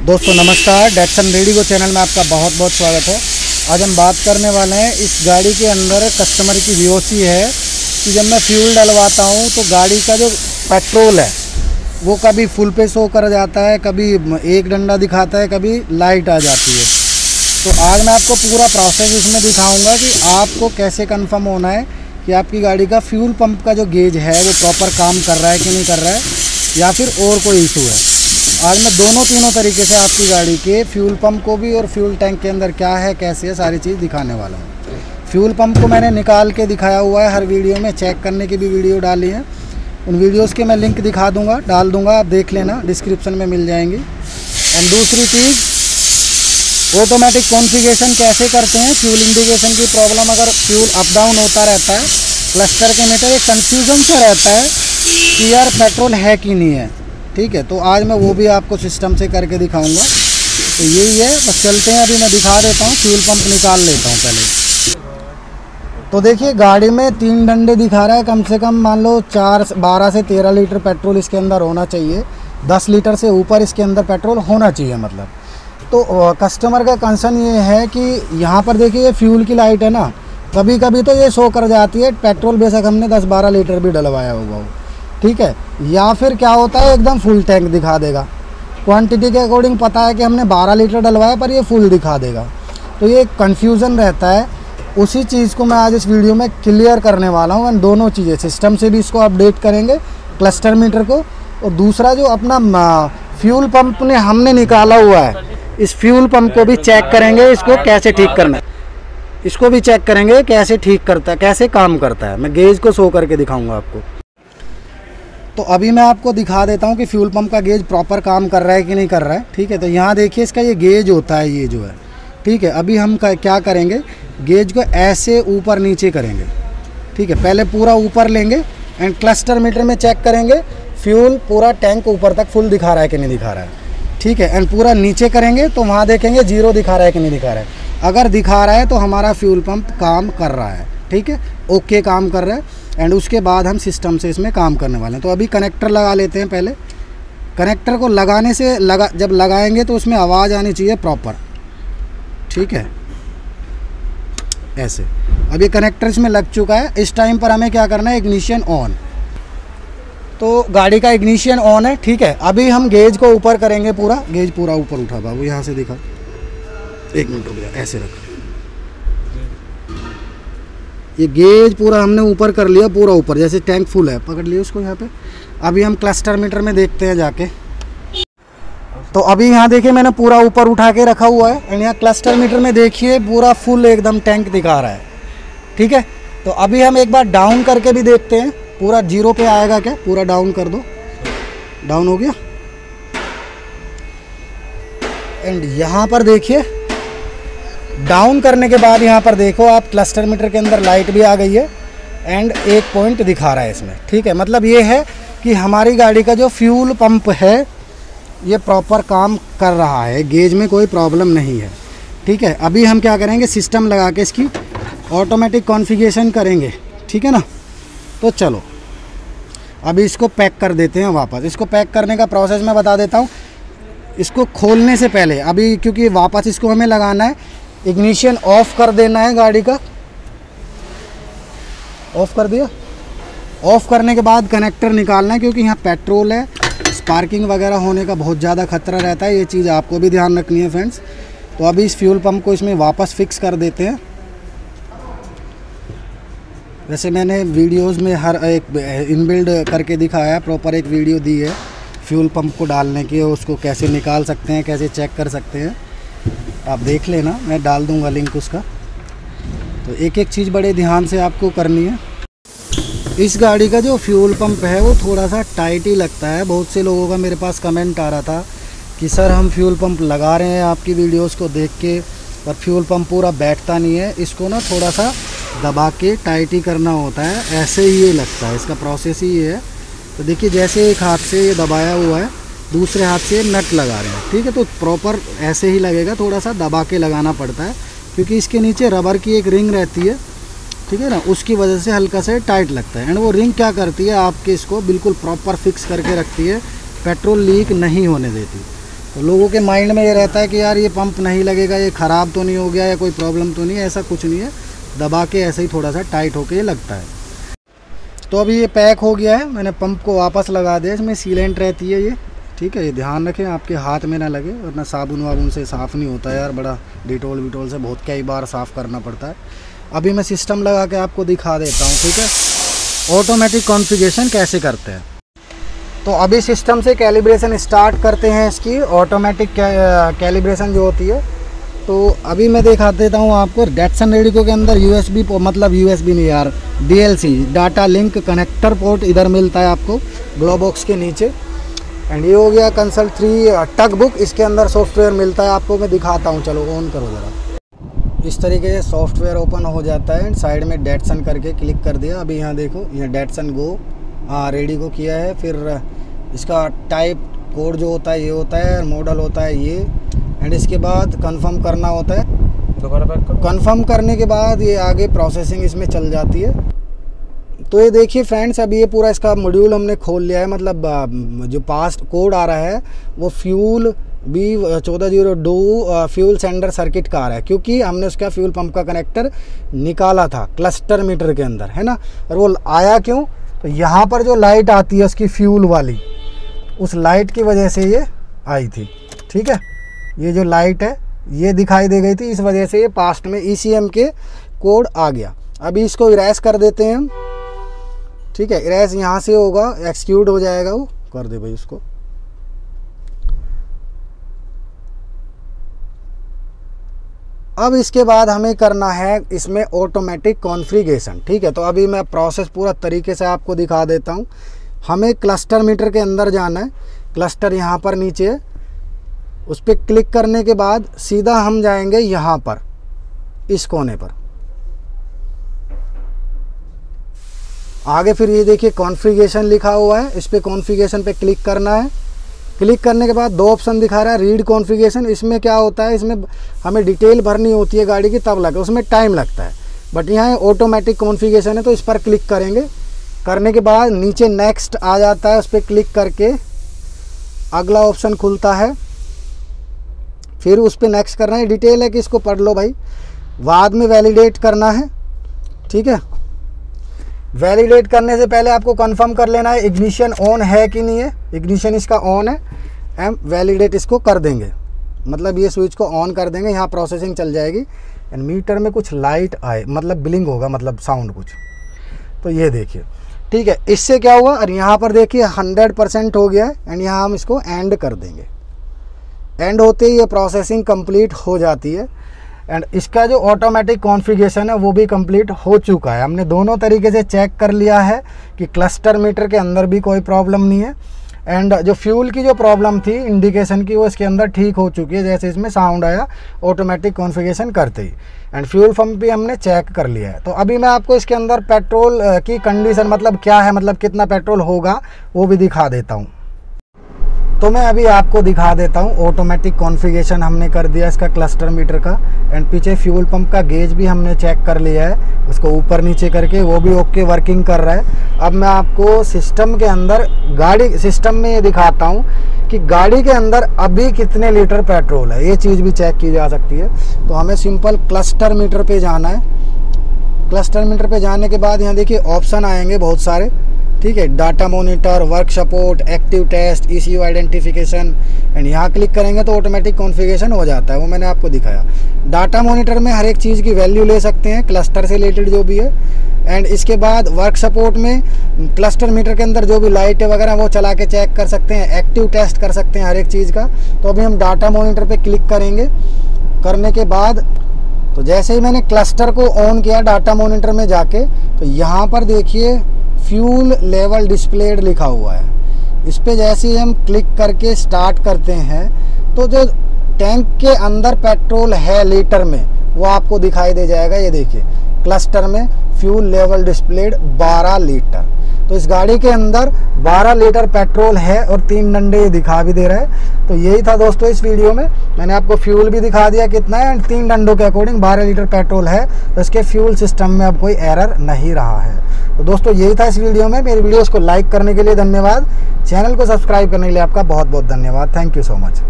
दोस्तों, नमस्कार। Datsun radio channel में आपका बहुत बहुत स्वागत है। आज हम बात करने वाले हैं, इस गाड़ी के अंदर कस्टमर की वीओसी है कि जब मैं फ्यूल डलवाता हूँ तो गाड़ी का जो पेट्रोल है, वो कभी फुल पे शो कर जाता है, कभी एक डंडा दिखाता है, कभी लाइट आ जाती है। तो आज मैं आपको पूरा प्रोसेस इसमें दिखाऊँगा कि आपको कैसे कन्फर्म होना है कि आपकी गाड़ी का फ्यूल पंप का जो गेज है, वो प्रॉपर काम कर रहा है कि नहीं कर रहा है, या फिर और कोई इशू है। आज मैं दोनों तीनों तरीके से आपकी गाड़ी के फ्यूल पंप को भी और फ्यूल टैंक के अंदर क्या है, कैसे है, सारी चीज़ दिखाने वाला हूँ। फ्यूल पंप को मैंने निकाल के दिखाया हुआ है, हर वीडियो में चेक करने की भी वीडियो डाली है। उन वीडियोस के मैं लिंक दिखा दूँगा, डाल दूँगा, आप देख लेना, डिस्क्रिप्शन में मिल जाएँगी। एंड दूसरी चीज़ ऑटोमेटिक कॉन्फ़िगरेशन कैसे करते हैं? फ्यूल इंडिकेशन की प्रॉब्लम अगर फ्यूल अप डाउन होता रहता है क्लस्टर के मीटर एक कन्फ्यूज़न सा रहता है कि यार पेट्रोल है कि नहीं है। ठीक है तो आज मैं वो भी आपको सिस्टम से करके दिखाऊँगा। तो यही है, बस चलते हैं, अभी मैं दिखा देता हूँ फ्यूल पंप निकाल लेता हूँ पहले। तो देखिए, गाड़ी में तीन डंडे दिखा रहा है, कम से कम मान लो चार बारह से तेरह लीटर पेट्रोल इसके अंदर होना चाहिए। दस लीटर से ऊपर इसके अंदर पेट्रोल होना चाहिए मतलब। तो कस्टमर का कंसर्न ये है कि यहाँ पर देखिए, ये फ्यूल की लाइट है ना। कभी कभी तो ये शो कर जाती है, पेट्रोल बेशक हमने दस बारह लीटर भी डलवाया होगा वो ठीक है? या फिर क्या होता है, एकदम फुल टैंक दिखा देगा। क्वांटिटी के अकॉर्डिंग पता है कि हमने 12 लीटर डलवाया, पर ये फुल दिखा देगा। तो ये कन्फ्यूज़न रहता है। उसी चीज़ को मैं आज इस वीडियो में क्लियर करने वाला हूँ एंड दोनों चीज़ें। सिस्टम से भी इसको अपडेट करेंगे क्लस्टर मीटर को। और दूसरा जो अपना फ्यूल पंप ने हमने निकाला हुआ है, इस फ्यूल पंप को भी चेक करेंगे, इसको कैसे ठीक करना है। इसको भी चेक करेंगे, कैसे ठीक करता है, कैसे काम करता है। मैं गेज को शो करके दिखाऊँगा आपको। तो अभी मैं आपको दिखा देता हूँ कि फ्यूल पंप का गेज प्रॉपर काम कर रहा है कि नहीं कर रहा है, ठीक है? तो यहाँ देखिए इसका ये गेज होता है, ये जो है, ठीक है? अभी हम क्या करेंगे? गेज को ऐसे ऊपर नीचे करेंगे, ठीक है? पहले पूरा ऊपर लेंगे एंड क्लस्टर मीटर में चेक करेंगे फ्यूल पूरा टैंक ऊपर तक फुल दिखा रहा है कि नहीं दिखा रहा है, ठीक है? एंड पूरा नीचे करेंगे तो वहाँ देखेंगे ज़ीरो दिखा रहा है कि नहीं दिखा रहा है। अगर दिखा रहा है तो हमारा फ्यूल पंप काम कर रहा है, ठीक है? ओके काम कर रहा है। एंड उसके बाद हम सिस्टम से इसमें काम करने वाले हैं। तो अभी कनेक्टर लगा लेते हैं पहले। कनेक्टर को लगाने से लगा, जब लगाएँगे तो उसमें आवाज़ आनी चाहिए प्रॉपर ठीक है? ऐसे। अब ये कनेक्टर इसमें लग चुका है। इस टाइम पर हमें क्या करना है? इग्निशियन ऑन तो गाड़ी का इग्निशियन ऑन है। ठीक है? अभी हम गेज को ऊपर करेंगे पूरा। गेज पूरा ऊपर उठा बाबू, यहाँ से दिखा एक मिनट हो गया ऐसे रख। ये गेज पूरा हमने ऊपर कर लिया, पूरा ऊपर, जैसे टैंक फुल है। पकड़ लिया उसको यहाँ पे। अभी हम क्लस्टर मीटर में देखते हैं जाके। तो अभी यहाँ देखिए मैंने पूरा ऊपर उठा के रखा हुआ है एंड यहाँ क्लस्टर मीटर में देखिए पूरा फुल एकदम टैंक दिखा रहा है। ठीक है? तो अभी हम एक बार डाउन करके भी देखते हैं। पूरा ज़ीरो पे आएगा क्या? पूरा डाउन कर दो। डाउन हो गया? एंड यहाँ पर देखिए डाउन करने के बाद यहाँ पर देखो आप क्लस्टर मीटर के अंदर लाइट भी आ गई है एंड एक पॉइंट दिखा रहा है इसमें, ठीक है? मतलब ये है कि हमारी गाड़ी का जो फ्यूल पंप है, ये प्रॉपर काम कर रहा है गेज में कोई प्रॉब्लम नहीं है, ठीक है? अभी हम क्या करेंगे सिस्टम लगा के इसकी ऑटोमेटिक कॉन्फ़िगरेशन करेंगे, ठीक है ना? तो चलो, अभी इसको पैक कर देते हैं वापस। इसको पैक करने का प्रोसेस मैं बता देता हूँ। इसको खोलने से पहले, अभी क्योंकि वापस इसको हमें लगाना है इग्निशियन ऑफ़ कर देना है गाड़ी का। ऑफ़ कर दिया? ऑफ़ करने के बाद कनेक्टर निकालना है क्योंकि यहाँ पेट्रोल है, स्पार्किंग वगैरह होने का बहुत ज़्यादा खतरा रहता है, ये चीज़ आपको भी ध्यान रखनी है फ्रेंड्स। तो अभी इस फ्यूल पंप को इसमें वापस फिक्स कर देते हैं। वैसे मैंने वीडियोस में हर एक इनबिल्ड करके दिखाया है प्रॉपर एक वीडियो दी है, फ्यूल पंप को डालने की, उसको कैसे निकाल सकते हैं, कैसे चेक कर सकते हैं। आप देख लेना, मैं डाल दूँगा लिंक उसका। तो एक एक चीज़ बड़े ध्यान से आपको करनी है। इस गाड़ी का जो फ्यूल पंप है, वो थोड़ा सा टाइट ही लगता है। बहुत से लोगों का मेरे पास कमेंट आ रहा था कि, सर, हम फ्यूल पंप लगा रहे हैं आपकी वीडियोस को देख के, पर फ्यूल पंप पूरा बैठता नहीं है। इसको ना थोड़ा सा दबा के टाइट ही करना होता है। ऐसे ही ये लगता है। इसका प्रोसेस ही ये है। तो देखिए, जैसे एक हाथ से ये दबाया हुआ है दूसरे हाथ से नट लगा रहे हैं। ठीक है तो प्रॉपर ऐसे ही लगेगा थोड़ा सा दबा के लगाना पड़ता है, क्योंकि इसके नीचे रबर की एक रिंग रहती है। ठीक है ना, उसकी वजह से हल्का से टाइट लगता है। एंड वो रिंग क्या करती है, आपके इसको बिल्कुल प्रॉपर फिक्स करके रखती है पेट्रोल लीक नहीं होने देती। तो लोगों के माइंड में ये रहता है कि यार, ये पंप नहीं लगेगा, ये ख़राब तो नहीं हो गया, या कोई प्रॉब्लम तो नहीं है, ऐसा कुछ नहीं है। दबा के ऐसे ही थोड़ा सा टाइट होके ये लगता है। तो अभी ये पैक हो गया है, मैंने पंप को वापस लगा दिया इसमें सीलेंट रहती है ये। ठीक है, ये ध्यान रखें, आपके हाथ में ना लगे, वरना साबुन वाबुन से साफ़ नहीं होता यार, बड़ा डिटोल विटोल से बहुत कई बार साफ़ करना पड़ता है। अभी मैं सिस्टम लगा के आपको दिखा देता हूँ, ठीक है? ऑटोमेटिक कॉन्फ़िगरेशन कैसे करते हैं? तो अभी सिस्टम से कैलिब्रेशन स्टार्ट करते हैं इसकी ऑटोमेटिक कैलिब्रेशन जो होती है। तो अभी मैं दिखा देता हूँ आपको डेटसन रेडिको के अंदर यूएसबी मतलब यूएसबी नहीं यार DLC data link connector port इधर मिलता है आपको ग्लो बॉक्स के नीचे। एंड ये हो गया कंसल्ट थ्री टक बुक इसके अंदर सॉफ्टवेयर मिलता है आपको मैं दिखाता हूँ। चलो ऑन करो ज़रा। इस तरीके से सॉफ्टवेयर ओपन हो जाता है। एंड साइड में डेटसन करके क्लिक कर दिया। अभी यहाँ देखो यहाँ डेटसन गो हाँ रेडी को किया है। फिर इसका टाइप कोड जो होता है ये होता है मॉडल होता है ये। एंड इसके बाद कंफर्म करना होता है। दोबारा कंफर्म करने के बाद ये आगे प्रोसेसिंग इसमें चल जाती है। तो ये देखिए फ्रेंड्स अभी ये पूरा इसका मॉड्यूल हमने खोल लिया है। मतलब जो पास्ट कोड आ रहा है, वो फ्यूल बी चौदह ज़ीरो दो फ्यूल सेंडर सर्किट का आ रहा है। क्योंकि हमने उसका फ्यूल पंप का कनेक्टर निकाला था क्लस्टर मीटर के अंदर, है ना? और वो आया क्यों? तो यहाँ पर जो लाइट आती है उसकी फ्यूल वाली, उस लाइट की वजह से ये आई थी, ठीक है? ये जो लाइट है, ये दिखाई दे गई थी, इस वजह से ये पास्ट में ई e के कोड आ गया। अभी इसको इरेज कर देते हैं हम। ठीक है इरेज यहाँ से होगा एक्सक्यूट हो जाएगा वो। कर दे भाई उसको। अब इसके बाद हमें करना है इसमें ऑटोमेटिक कॉन्फ़िगरेशन ठीक है? तो अभी मैं प्रोसेस पूरा तरीके से आपको दिखा देता हूँ। हमें क्लस्टर मीटर के अंदर जाना है। क्लस्टर यहाँ पर नीचे। उस पर क्लिक करने के बाद सीधा हम जाएँगे यहाँ पर इस कोने पर। आगे फिर ये देखिए कॉन्फ़िगरेशन लिखा हुआ है। इस पर कॉन्फ़िगरेशन पे क्लिक करना है। क्लिक करने के बाद दो ऑप्शन दिखा रहा है रीड कॉन्फ़िगरेशन इसमें क्या होता है? इसमें हमें डिटेल भरनी होती है गाड़ी की, तब लगे, उसमें टाइम लगता है। बट यहाँ ऑटोमेटिक कॉन्फ़िगरेशन है तो इस पर क्लिक करेंगे। करने के बाद नीचे नेक्स्ट आ जाता है, उस पर क्लिक करके अगला ऑप्शन खुलता है। फिर उस पर नेक्स्ट करना है। डिटेल है कि इसको पढ़ लो भाई। बाद में वैलिडेट करना है। ठीक है? वैलिडेट करने से पहले आपको कंफर्म कर लेना है इग्निशन ऑन है कि नहीं है। इग्निशन इसका ऑन है एम वैलिडेट इसको कर देंगे। मतलब ये स्विच को ऑन कर देंगे, यहाँ प्रोसेसिंग चल जाएगी। एंड मीटर में कुछ लाइट आए मतलब बिलिंग होगा मतलब साउंड कुछ। तो ये देखिए, ठीक है, इससे क्या हुआ? और यहाँ पर देखिए हंड्रेड परसेंट हो गया है एंड यहाँ हम इसको एंड कर देंगे। एंड होते ही ये प्रोसेसिंग कंप्लीट हो जाती है। एंड इसका जो ऑटोमेटिक कॉन्फ़िगरेशन है, वो भी कंप्लीट हो चुका है। हमने दोनों तरीके से चेक कर लिया है कि क्लस्टर मीटर के अंदर भी कोई प्रॉब्लम नहीं है। एंड जो फ्यूल की जो प्रॉब्लम थी इंडिकेशन की, वो इसके अंदर ठीक हो चुकी है, जैसे इसमें साउंड आया ऑटोमेटिक कॉन्फ़िगरेशन करते ही। एंड फ्यूल पंप भी हमने चेक कर लिया है। तो अभी मैं आपको इसके अंदर पेट्रोल की कंडीशन मतलब क्या है मतलब कितना पेट्रोल होगा, वो भी दिखा देता हूँ। तो मैं अभी आपको दिखा देता हूँ ऑटोमेटिक कॉन्फ़िगरेशन हमने कर दिया इसका क्लस्टर मीटर का। एंड पीछे फ्यूल पंप का गेज भी हमने चेक कर लिया है। उसको ऊपर नीचे करके, वो भी ओके वर्किंग कर रहा है। अब मैं आपको सिस्टम के अंदर गाड़ी सिस्टम में ये दिखाता हूँ कि गाड़ी के अंदर अभी कितने लीटर पेट्रोल है। ये चीज़ भी चेक की जा सकती है। तो हमें सिंपल क्लस्टर मीटर पर जाना है। क्लस्टर मीटर पर जाने के बाद यहाँ देखिए ऑप्शन आएँगे बहुत सारे। ठीक है data monitor work support active test E C identification and यहाँ क्लिक करेंगे तो ऑटोमेटिक कॉन्फ़िगरेशन हो जाता है, वो मैंने आपको दिखाया। डाटा मोनिटर में हर एक चीज़ की वैल्यू ले सकते हैं क्लस्टर से रिलेटेड जो भी है एंड इसके बाद वर्क सपोर्ट में क्लस्टर मीटर के अंदर जो भी लाइट है वगैरह वो चला के चेक कर सकते हैं एक्टिव टेस्ट कर सकते हैं हर एक चीज़ का। तो अभी हम डाटा मोनीटर पे क्लिक करेंगे। करने के बाद तो जैसे ही मैंने क्लस्टर को ऑन किया डाटा मोनिटर में जाके तो यहाँ पर देखिए फ्यूल लेवल डिस्प्लेड लिखा हुआ है। इस पर जैसे ही हम क्लिक करके स्टार्ट करते हैं तो जो टैंक के अंदर पेट्रोल है लीटर में, वो आपको दिखाई दे जाएगा। ये देखिए क्लस्टर में फ्यूल लेवल डिस्प्लेड 12 लीटर तो इस गाड़ी के अंदर 12 लीटर पेट्रोल है और तीन डंडे दिखा भी दे रहा है। तो यही था दोस्तों इस वीडियो में। मैंने आपको फ्यूल भी दिखा दिया कितना है एंड तीन डंडों के अकॉर्डिंग 12 लीटर पेट्रोल है तो इसके फ्यूल सिस्टम में अब कोई एरर नहीं रहा है। तो दोस्तों यही था इस वीडियो में। मेरी वीडियोस को लाइक करने के लिए धन्यवाद। चैनल को सब्सक्राइब करने के लिए आपका बहुत बहुत धन्यवाद। Thank you so much